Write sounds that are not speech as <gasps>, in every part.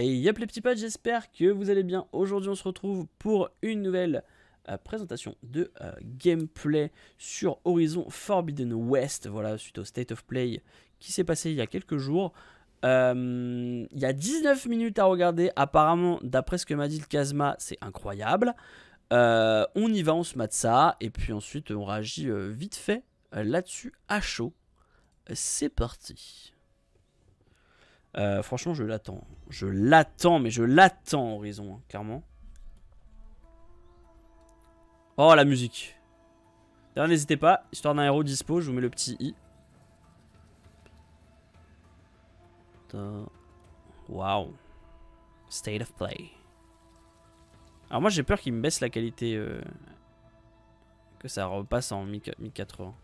Et yep les petits potes, j'espère que vous allez bien. Aujourd'hui on se retrouve pour une nouvelle euh, présentation de euh, gameplay sur Horizon Forbidden West. Voilà, suite au State of Play qui s'est passé il y a quelques jours. Euh, il y a 19 minutes à regarder. Apparemment, d'après ce que m'a dit le Kazma, c'est incroyable. on y va, on se mate ça. Et puis ensuite, on réagit vite fait là-dessus à chaud. C'est parti. Euh, franchement, je l'attends. Je l'attends, mais je l'attends, Horizon, hein, clairement. Oh, la musique. D'ailleurs, n'hésitez pas, histoire d'un héros dispo, je vous mets le petit i. Waouh. State of play. Alors moi j'ai peur qu'il me baisse la qualité. Euh, que ça repasse en 1080.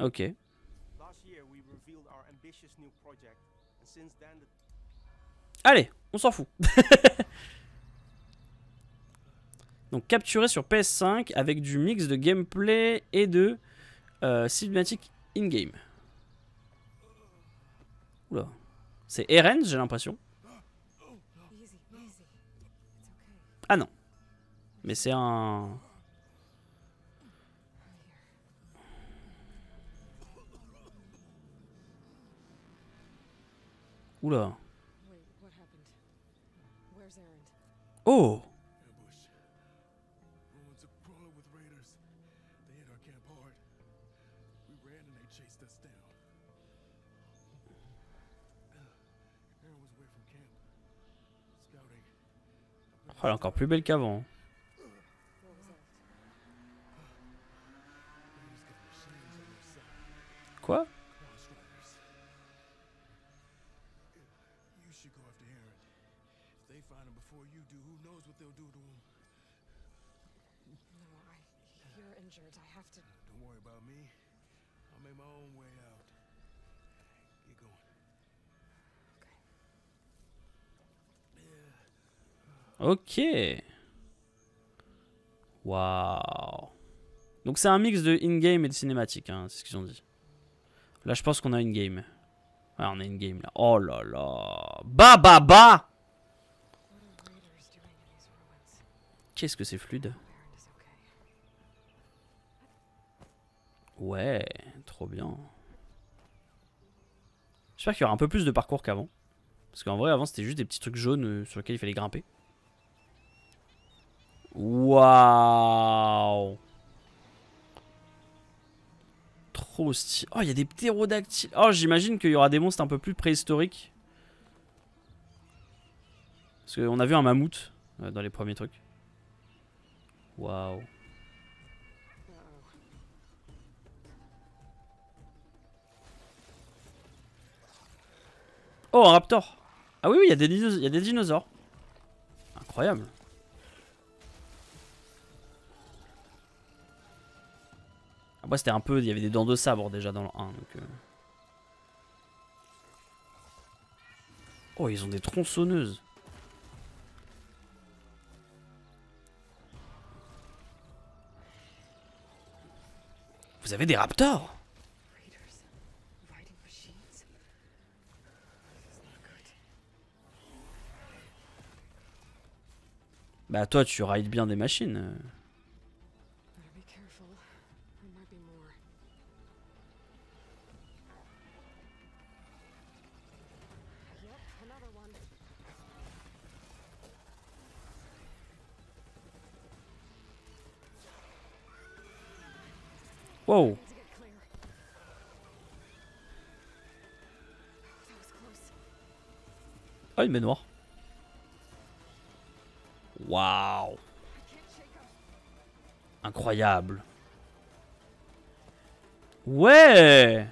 Ok. Allez, on s'en fout. <laughs> Donc capturé sur PS5 avec du mix de gameplay et de euh, cinématique in-game. Oula. C'est Eren, j'ai l'impression. <gasps> Ah non. Mais c'est un... Oula. Oh Oh, elle est encore plus belle qu'avant. Quoi? Ok. Waouh. Donc c'est un mix de in-game et de cinématique, hein, c'est ce qu'ils ont dit. Là, je pense qu'on a une game. Ouais, on a une game là. Oh là là. Bah bah bah Qu'est-ce que c'est fluide Ouais, trop bien. J'espère qu'il y aura un peu plus de parcours qu'avant. Parce qu'en vrai, avant, c'était juste des petits trucs jaunes euh, sur lesquels il fallait grimper. Waouh Trop stylé. Oh, il y a des ptérodactyles. Oh, j'imagine qu'il y aura des monstres un peu plus préhistoriques. Parce qu'on a vu un mammouth euh, dans les premiers trucs. Waouh. Oh, un raptor. Ah oui, oui, il y, y a des dinosaures. Incroyable. Après c'était un peu, il y avait des dents de sabre déjà dans le 1. Donc, euh. Oh ils ont des tronçonneuses. Vous avez des raptors Bah toi tu rides bien des machines. Wow. Ah, une baignoire. Waouh. Incroyable. Ouais.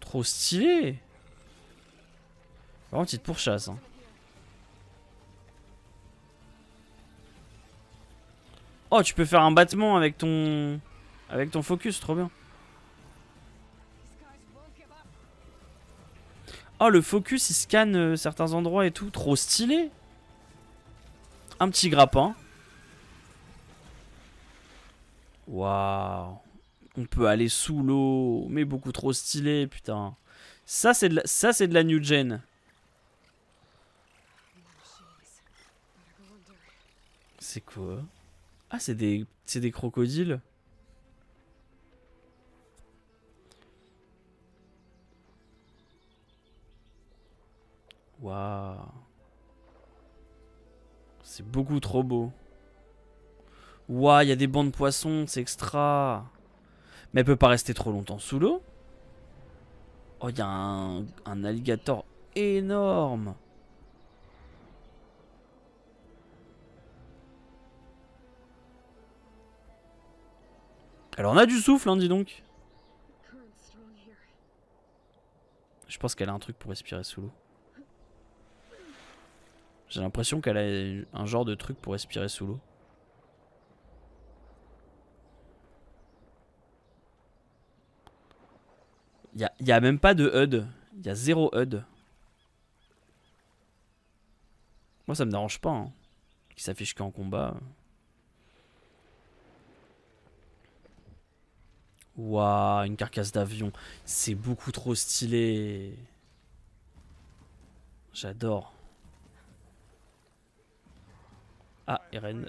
Trop stylé. Vraiment petite pourchasse. Hein. Oh, tu peux faire un battement avec ton... Avec ton focus, trop bien. Oh, le focus, il scanne euh, certains endroits et tout. Trop stylé. Un petit grappin. Waouh. On peut aller sous l'eau. Mais beaucoup trop stylé, putain. Ça, c'est de, la... De la new gen. C'est quoi? Ah, c'est des... des crocodiles Waouh. C'est beaucoup trop beau. Waouh, il y a des bancs de poissons, c'est extra. Mais elle peut pas rester trop longtemps sous l'eau. Oh, il y a un, un alligator énorme. Alors on a du souffle, hein, dis donc. Je pense qu'elle a un truc pour respirer sous l'eau. J'ai l'impression qu'elle a un genre de truc pour respirer sous l'eau. Il n'y a, a, même pas de HUD. Il y a zéro HUD. Moi, ça me dérange pas. Hein. Qui s'affiche qu'en combat. Waouh, une carcasse d'avion. C'est beaucoup trop stylé. J'adore. Ah, Eren.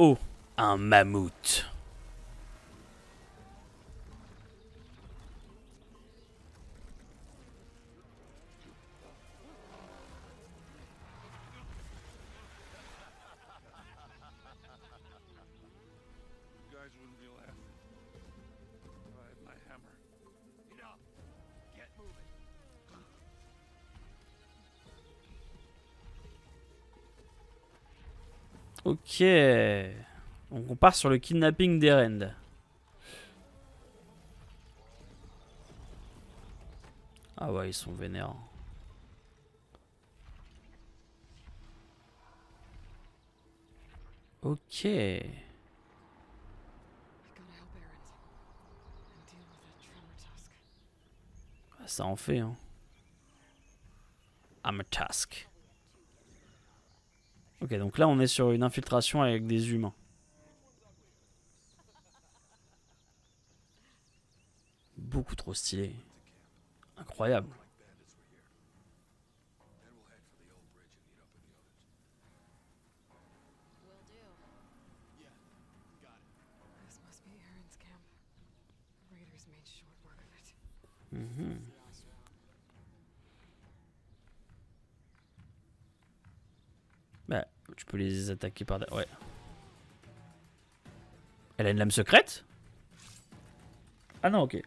Oh, un mammouth. Ok. On part sur le kidnapping d'Erend. Ah ouais, ils sont vénères. Ok. Ça en fait, hein. I'm a task. Ok, donc là on est sur une infiltration avec des humains. Beaucoup trop stylé. Incroyable. Mhm. Bah, tu peux les attaquer par... Ouais. Elle a une lame secrète? Ah non, ok.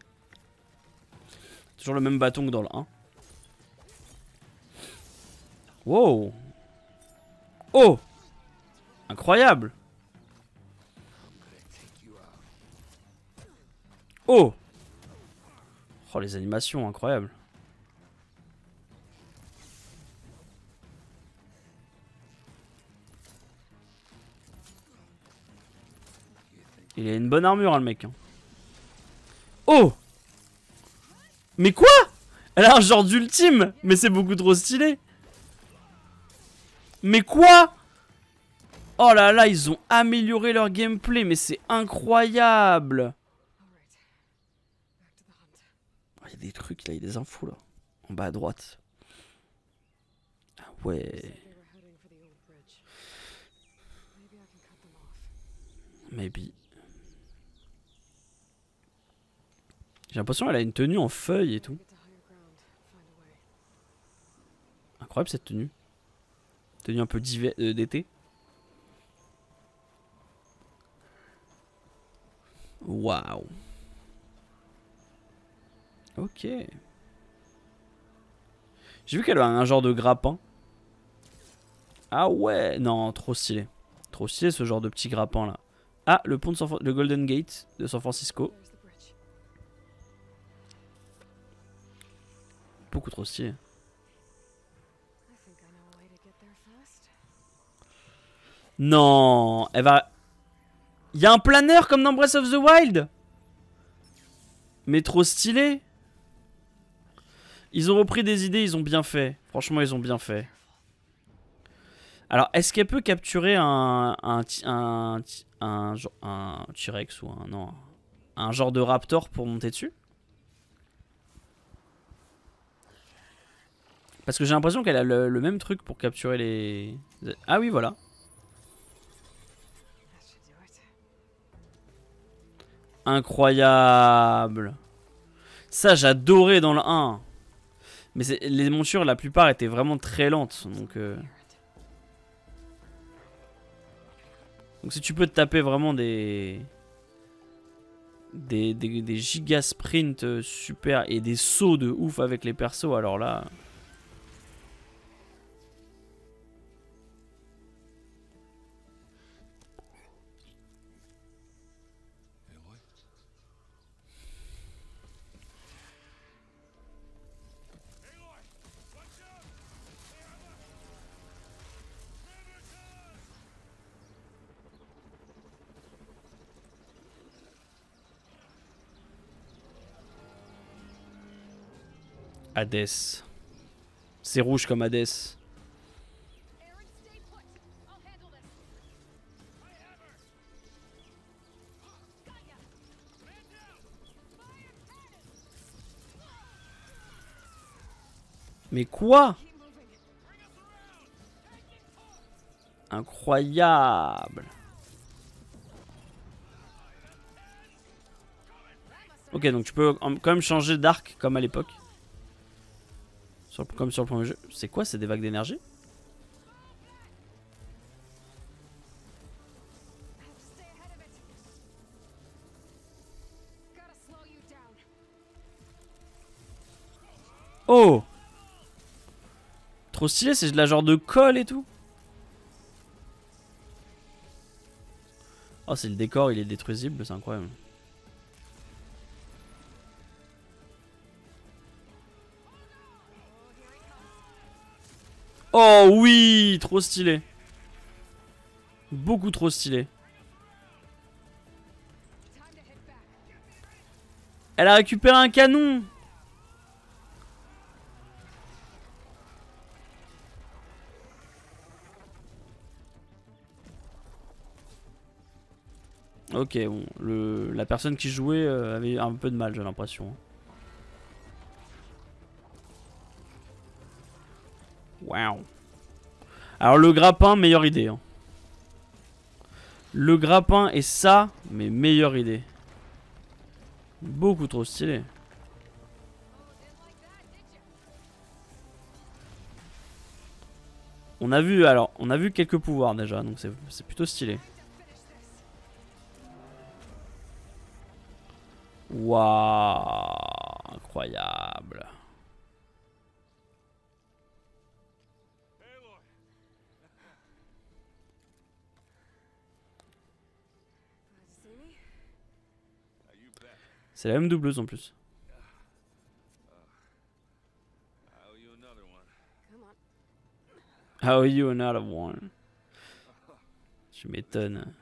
Toujours le même bâton que dans le 1. Wow Oh Incroyable Oh Oh les animations, incroyables Il a une bonne armure, hein, le mec. Hein. Oh Mais quoi? Elle a un genre d'ultime Mais c'est beaucoup trop stylé Mais quoi? Oh là là, ils ont amélioré leur gameplay, mais c'est incroyable ah, Il y a des trucs là, il y a des infos là. En bas à droite. Ah ouais. Maybe. J'ai l'impression qu'elle a une tenue en feuille et tout. Incroyable cette tenue. Tenue un peu euh, d'été. Waouh. Ok. J'ai vu qu'elle a un genre de grappin. Ah ouais, non, trop stylé. Trop stylé ce genre de petit grappin là. Ah, le pont de San le Golden Gate de San Francisco. Beaucoup trop stylé. Non, elle va... Y a un planeur comme dans Breath of the Wild? Mais trop stylé Ils ont repris des idées, ils ont bien fait. Franchement, ils ont bien fait. Alors, est-ce qu'elle peut capturer un un un, un, un T-Rex ou un non un genre de raptor pour monter dessus? Parce que j'ai l'impression qu'elle a le, même truc pour capturer les... Ah oui, voilà. Incroyable. Ça, j'adorais dans le 1. Mais les montures, la plupart étaient vraiment très lentes. Donc, euh... donc si tu peux te taper vraiment des... Des, des, des giga sprints euh, super et des sauts de ouf avec les persos, alors là... Hades. C'est rouge comme Hades. Mais quoi? Incroyable Ok, donc tu peux quand même changer d'arc comme à l'époque comme sur le premier jeu. C'est quoi C'est des vagues d'énergie? Oh Trop stylé, c'est de la genre de colle et tout. Oh, c'est le décor, il est détruisible, c'est incroyable. Oh oui Trop stylé. Beaucoup trop stylé. Elle a récupéré un canon Ok, bon, le, la personne qui jouait euh, avait un peu de mal, j'ai l'impression. Alors le grappin, meilleure idée. Hein. Le grappin et ça, mais meilleure idée. Beaucoup trop stylé. On a vu alors, on a vu quelques pouvoirs déjà, donc c'est plutôt stylé. Waouh, incroyable. C'est la même doubleuse en plus. How are you another one? Tu m'étonnes.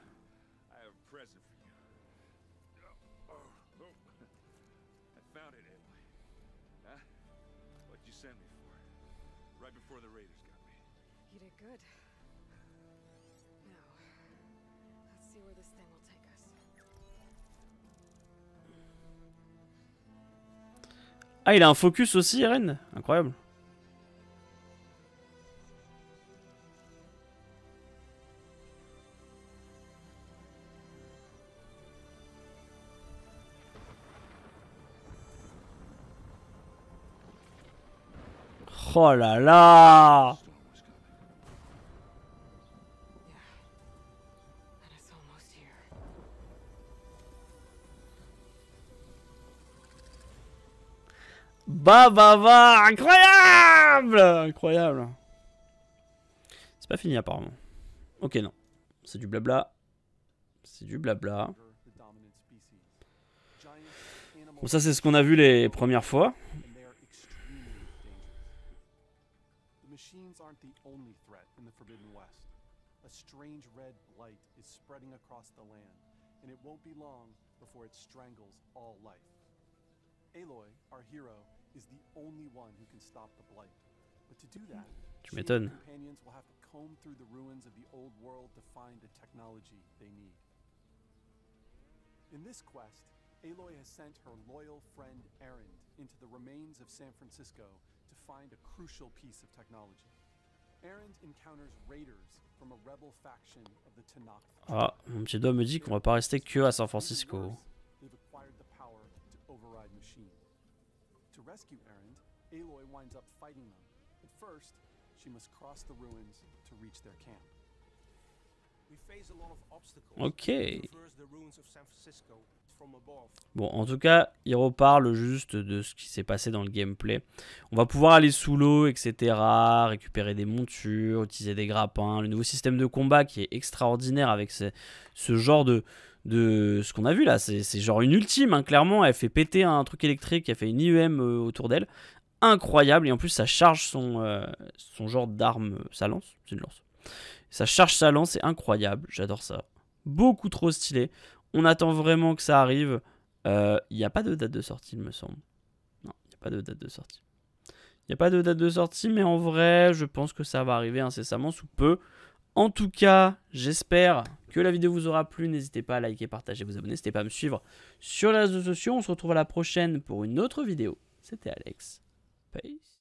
Ah, il a un focus aussi, Eren Incroyable. Oh là Bah bah bah Incroyable Incroyable C'est pas fini apparemment. Ok non. C'est du blabla. C'est du blabla. Bon ça c'est ce qu'on a vu les premières fois. before it strangles all life. Aloy, our hero, is the only one who can stop the blight. But to do that, Tu m'étonnes. companions will have to comb through the ruins of the old world to find the technology they need. In this quest, Aloy has sent her loyal friend Erend into the remains of San Francisco to find a crucial piece of technology. Erend encounters raiders from a rebel faction of the Tanakh. Ah, mon petit doigt me dit qu'on va pas rester que à San Francisco. They've acquired the power to override machine. To rescue Erend, Aloy winds up fighting them. But first, she must cross the ruins to reach their camp. We face a lot of obstacles. Ok. to traverse the ruins of San Francisco from above. Bon, en tout cas, il reparle juste de ce qui s'est passé dans le gameplay. On va pouvoir aller sous l'eau, etc., récupérer des montures, utiliser des grappins, le nouveau système de combat qui est extraordinaire avec ce, ce genre de, de... Ce qu'on a vu là, c'est genre une ultime, hein, clairement, elle fait péter un truc électrique, elle fait une IEM euh, autour d'elle. Incroyable, et en plus ça charge son, euh, son genre d'arme, euh, sa lance, c'est une lance. Ça charge sa lance, c'est incroyable, j'adore ça. Beaucoup trop stylé. On attend vraiment que ça arrive. Il n'y a pas de date de sortie, il me semble. Non, il n'y a pas de date de sortie. Il n'y a pas de date de sortie, mais en vrai, je pense que ça va arriver incessamment sous peu. En tout cas, j'espère que la vidéo vous aura plu. N'hésitez pas à liker, partager, vous abonner. N'hésitez pas à me suivre sur les réseaux sociaux. On se retrouve à la prochaine pour une autre vidéo. C'était Alex. Peace.